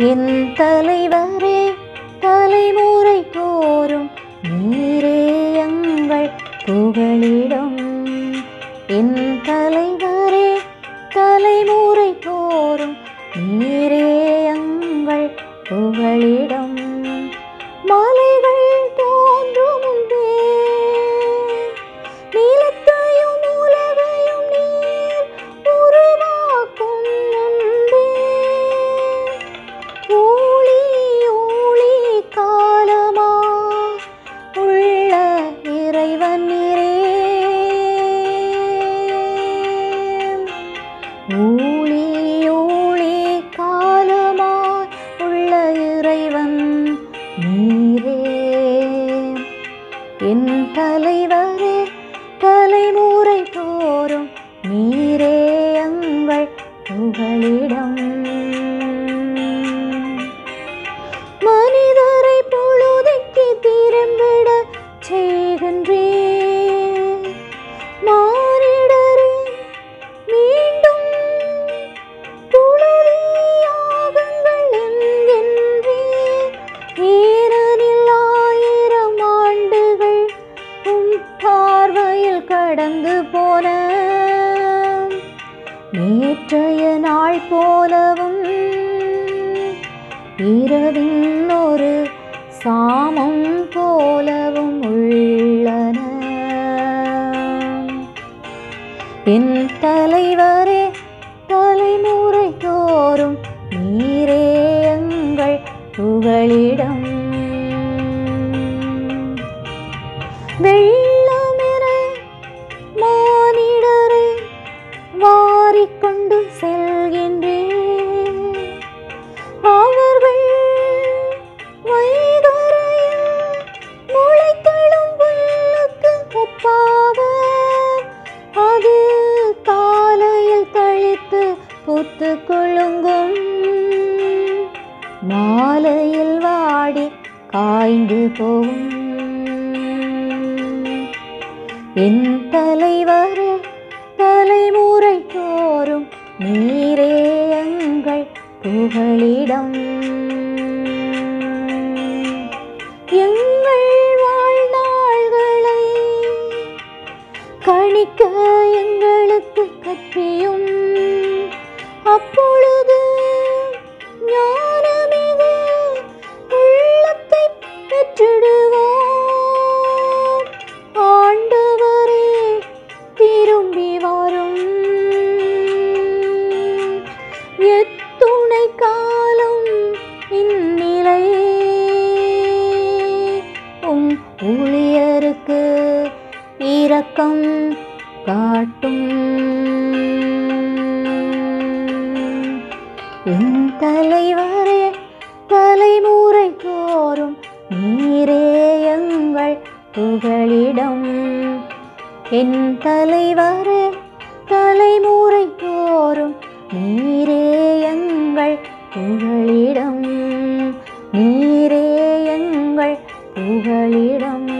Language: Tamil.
என் தலைவரே தலைமுறை தோறும் நீரே எங்கள் புகழிடம் என் தலைவரே தலைமுறை தோறும் நீரே எங்கள் புகழிடம் மலை இறைவன் ஊழி ஊழி காலமாய் உள்ள இறைவன் நீரே. என் தலைவரே தலைமுறை தோறும் நீரே எங்கள் புகழிடம் நேற்றைய நாள் போலவும் இரவின் ஒரு சாமம் போலவும் உள்ளன. என் தலைவரே தலைமுறை தோறும் நீரே எங்கள் புகழிடம் வெள்ளி கண்டு செல்கின்றேன். அவர்கள் வைகரையில் முளைத்தெழும் புல்லுக்கு ஒப்பாவர் அது காலையில் கழித்து பூத்து குலுங்கும். மாலையில் வாடி காய்ந்து போகும். என் தலைவர் தலைமுறை நீரே எங்கள் புகழிடம் எங்கள் வாழ்நாள்களை கணிக்க எங்களுக்கு கற்பியும் அப்பொழுது ஊழியருக்கு இரக்கம் காட்டும். என் தலைவரே தலைமுறை தோறும் நீரே எங்கள் புகழிடம் என் தலைவரே தலைமுறை தோறும் நீரே எங்கள் புகழிடம் நீரே எங்கள் புகழிடம்